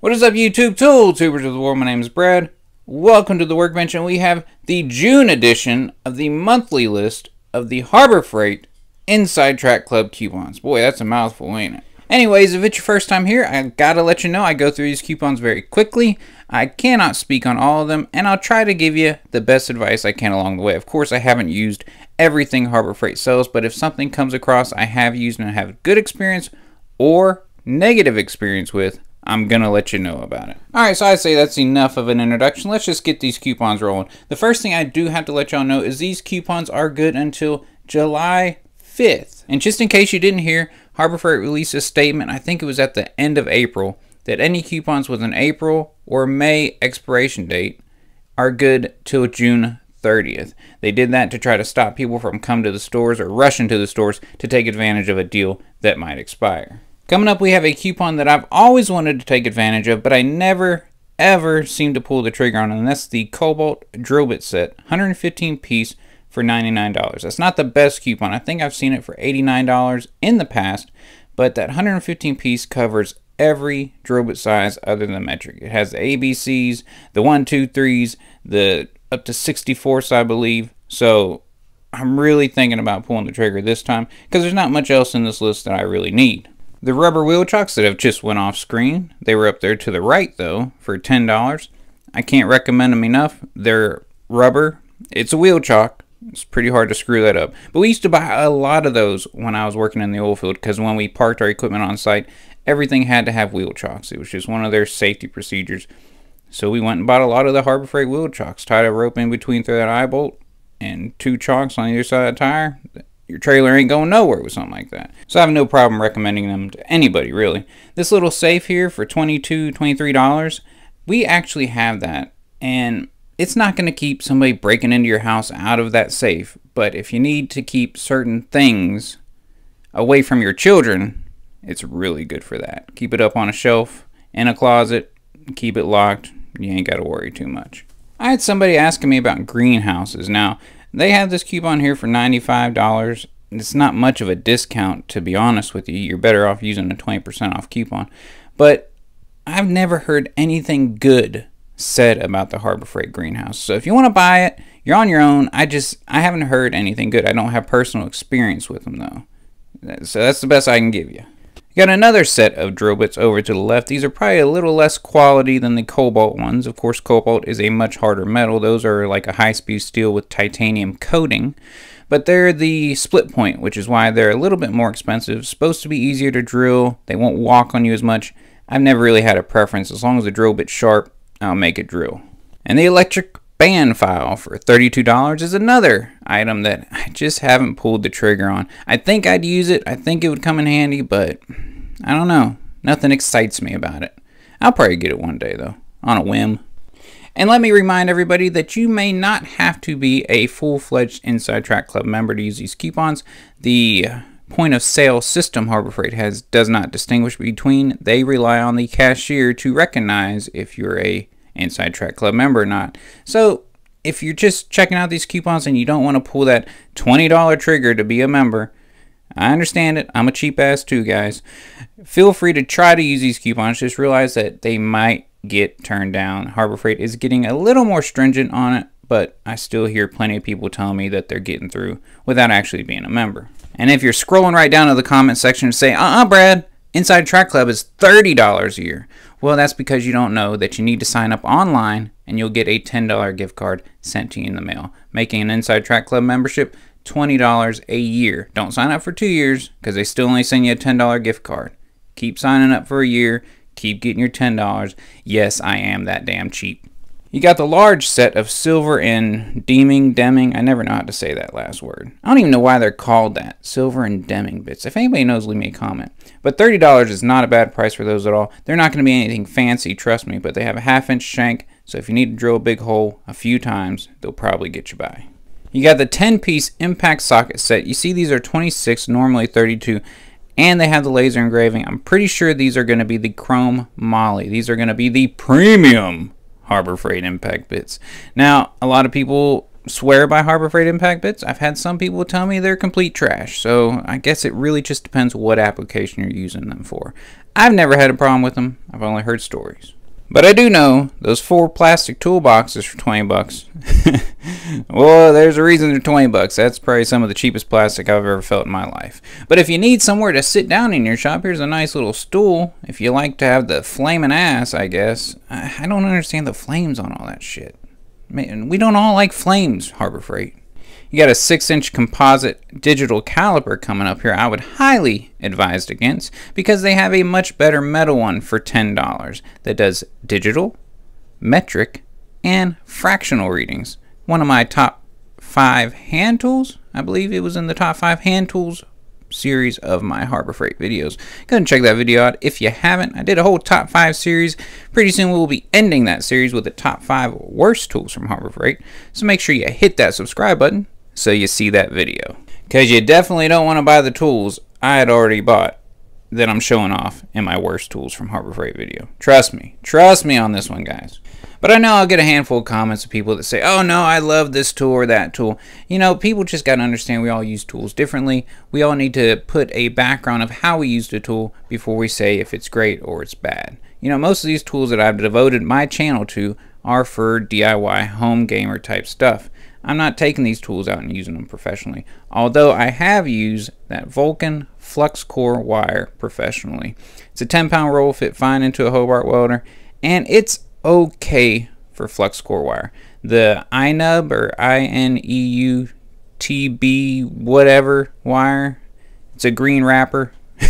What is up, YouTube tool tubers of the world? My name is Brad. Welcome to the workbench, and we have the June edition of the monthly list of the Harbor Freight Inside Track Club coupons. Boy, that's a mouthful, ain't it? Anyways, if it's your first time here, I gotta let you know I go through these coupons very quickly. I cannot speak on all of them, and I'll try to give you the best advice I can along the way. Of course, I haven't used everything Harbor Freight sells, but if something comes across I have used and have a good experience or negative experience with, I'm going to let you know about it. Alright, so I say that's enough of an introduction. Let's just get these coupons rolling. The first thing I do have to let y'all know is these coupons are good until July 5th. And just in case you didn't hear, Harbor Freight released a statement, I think it was at the end of April, that any coupons with an April or May expiration date are good till June 30th. They did that to try to stop people from coming to the stores or rushing to the stores to take advantage of a deal that might expire. Coming up, we have a coupon that I've always wanted to take advantage of, but I never, ever seem to pull the trigger on, and that's the Cobalt Drill Bit Set, 115 piece for $99. That's not the best coupon. I think I've seen it for $89 in the past, but that 115 piece covers every drill bit size other than metric. It has the ABCs, the 1, 2, 3s, the up to 64s, I believe. So I'm really thinking about pulling the trigger this time because there's not much else in this list that I really need. The rubber wheel chocks that have just went off screen, they were up there to the right though for $10. I can't recommend them enough. They're rubber. It's a wheel chock. It's pretty hard to screw that up. But we used to buy a lot of those when I was working in the oil field because when we parked our equipment on site, everything had to have wheel chocks. It was just one of their safety procedures. So we went and bought a lot of the Harbor Freight wheel chocks, tied a rope in between through that eye bolt, and two chocks on either side of the tire your trailer ain't going nowhere with something like that. So I have no problem recommending them to anybody, really. This little safe here for $22, $23, we actually have that. And it's not going to keep somebody breaking into your house out of that safe. But if you need to keep certain things away from your children, it's really good for that. Keep it up on a shelf, in a closet, keep it locked. You ain't got to worry too much. I had somebody asking me about greenhouses. Now, they have this coupon here for $95. It's not much of a discount, to be honest with you. You're better off using a 20% off coupon. But I've never heard anything good said about the Harbor Freight greenhouse. So if you want to buy it, you're on your own. I just I haven't heard anything good. I don't have personal experience with them though. So that's the best I can give you. Got another set of drill bits over to the left. These are probably a little less quality than the cobalt ones. Of course, cobalt is a much harder metal. Those are like a high-speed steel with titanium coating. But they're the split point, which is why they're a little bit more expensive. Supposed to be easier to drill. They won't walk on you as much. I've never really had a preference. As long as the drill bit's sharp, I'll make it drill. And the electric band file for $32 is another item that I just haven't pulled the trigger on. I think I'd use it. I think it would come in handy, but I don't know. Nothing excites me about it. I'll probably get it one day though, on a whim. And let me remind everybody that you may not have to be a full-fledged Inside Track Club member to use these coupons. The uh, point of sale system Harbor Freight has does not distinguish between. They rely on the cashier to recognize if you're a Inside Track Club member or not. So if you're just checking out these coupons and you don't want to pull that $20 trigger to be a member, I understand it. I'm a cheap ass too, guys. Feel free to try to use these coupons. Just realize that they might get turned down. Harbor Freight is getting a little more stringent on it, but I still hear plenty of people telling me that they're getting through without actually being a member. And if you're scrolling right down to the comment section and say, uh-uh, Brad, Inside Track Club is $30 a year. Well, that's because you don't know that you need to sign up online and you'll get a $10 gift card sent to you in the mail, making an Inside Track Club membership $20 a year. Don't sign up for two years because they still only send you a $10 gift card. Keep signing up for a year. Keep getting your $10. Yes, I am that damn cheap. You got the large set of silver and Deeming, Deming. I never know how to say that last word. I don't even know why they're called that. Silver and Deming bits. If anybody knows, leave me a comment. But $30 is not a bad price for those at all. They're not going to be anything fancy, trust me, but they have a half inch shank, so if you need to drill a big hole a few times, they'll probably get you by. You got the 10 piece impact socket set. You see these are 26, normally 32 and they have the laser engraving. I'm pretty sure these are going to be the chrome moly. These are going to be the premium Harbor Freight impact bits. Now, a lot of people swear by Harbor Freight impact bits. I've had some people tell me they're complete trash. So I guess it really just depends what application you're using them for. I've never had a problem with them. I've only heard stories. But I do know those four plastic toolboxes for 20 bucks. well, there's a reason they're 20 bucks. That's probably some of the cheapest plastic I've ever felt in my life. But if you need somewhere to sit down in your shop, here's a nice little stool. If you like to have the flaming ass, I guess. I don't understand the flames on all that shit. Man, we don't all like flames, Harbor Freight. You got a 6 inch composite digital caliper coming up here. I would highly advise against because they have a much better metal one for $10 that does digital, metric, and fractional readings. One of my top five hand tools. I believe it was in the top five hand tools series of my Harbor Freight videos. Go and check that video out if you haven't. I did a whole top 5 series. Pretty soon we will be ending that series with the top 5 worst tools from Harbor Freight. So make sure you hit that subscribe button so you see that video. Because you definitely don't want to buy the tools I had already bought that I'm showing off in my worst tools from Harbor Freight video. Trust me. Trust me on this one, guys. But I know I'll get a handful of comments of people that say, oh no, I love this tool or that tool. You know, people just got to understand we all use tools differently. We all need to put a background of how we use the tool before we say if it's great or it's bad. You know, most of these tools that I've devoted my channel to are for DIY home gamer type stuff. I'm not taking these tools out and using them professionally, although I have used that Vulcan flux core wire professionally. It's a 10 pound roll, fit fine into a Hobart welder, and it's okay for flux core wire. The iNub or I-N-E-U-T-B whatever wire, it's a green wrapper.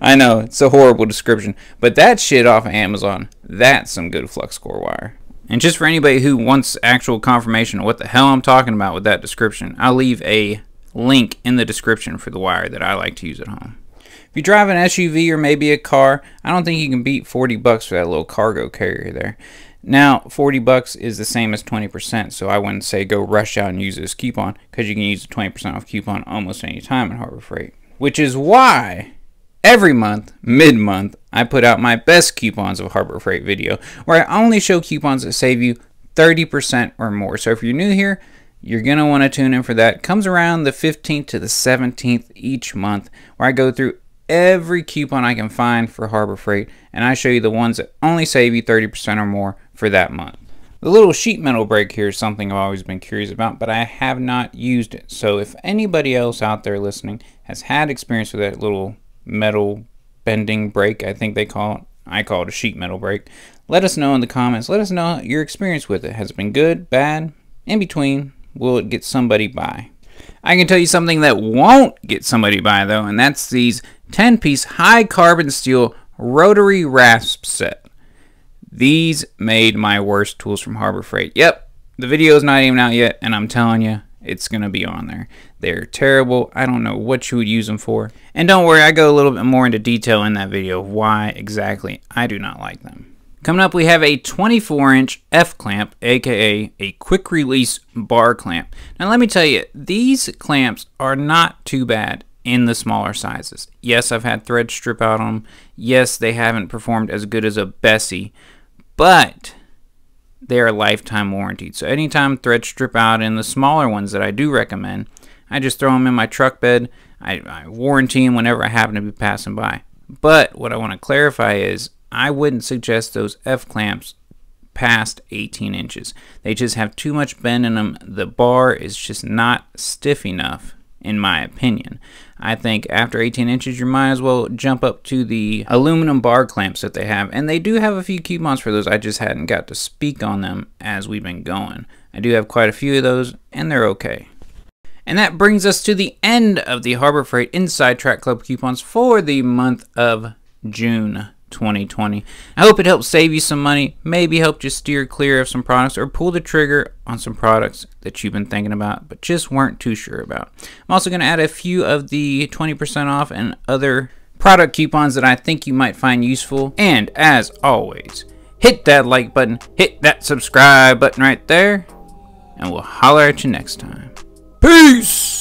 I know, it's a horrible description, but that shit off of Amazon, that's some good flux core wire. And just for anybody who wants actual confirmation of what the hell I'm talking about with that description, I'll leave a link in the description for the wire that I like to use at home. You drive an SUV or maybe a car, I don't think you can beat 40 bucks for that little cargo carrier there. Now, 40 bucks is the same as 20%, so I wouldn't say go rush out and use this coupon because you can use a 20% off coupon almost any time at Harbor Freight. Which is why Every month, mid month, I put out my best coupons of Harbor Freight video, where I only show coupons that save you 30% or more. So if you're new here, you're going to want to tune in for that. Comes around the 15th to the 17th each month, where I go through every coupon I can find for Harbor Freight, and I show you the ones that only save you 30% or more for that month. The little sheet metal brake here is something I've always been curious about, but I have not used it. So if anybody else out there listening has had experience with that little metal bending brake, I think they call it. I call it a sheet metal brake. Let us know in the comments. Let us know your experience with it. Has it been good, bad, in between? Will it get somebody by? I can tell you something that won't get somebody by though, and that's these 10 piece high carbon steel rotary rasp set. These made my worst tools from Harbor Freight. Yep, the video is not even out yet, and I'm telling you, it's going to be on there. They're terrible. I don't know what you would use them for. And don't worry, I go a little bit more into detail in that video why exactly I do not like them. Coming up, we have a 24 inch F clamp, aka a quick release bar clamp. Now, let me tell you, these clamps are not too bad in the smaller sizes. Yes, I've had thread strip out on them. Yes, they haven't performed as good as a Bessey, but they are lifetime warranted. So anytime threads strip out in the smaller ones that I do recommend, I just throw them in my truck bed. I, I warranty them whenever I happen to be passing by. But what I want to clarify is I wouldn't suggest those F clamps past 18 inches. They just have too much bend in them. The bar is just not stiff enough in my opinion. I think after 18 inches, you might as well jump up to the aluminum bar clamps that they have. And they do have a few coupons for those. I just hadn't got to speak on them as we've been going. I do have quite a few of those, and they're okay. And that brings us to the end of the Harbor Freight Inside Track Club coupons for the month of June. 2020. I hope it helps save you some money, maybe help you steer clear of some products or pull the trigger on some products that you've been thinking about but just weren't too sure about. I'm also going to add a few of the 20% off and other product coupons that I think you might find useful. And as always, hit that like button, hit that subscribe button right there, and we'll holler at you next time. Peace!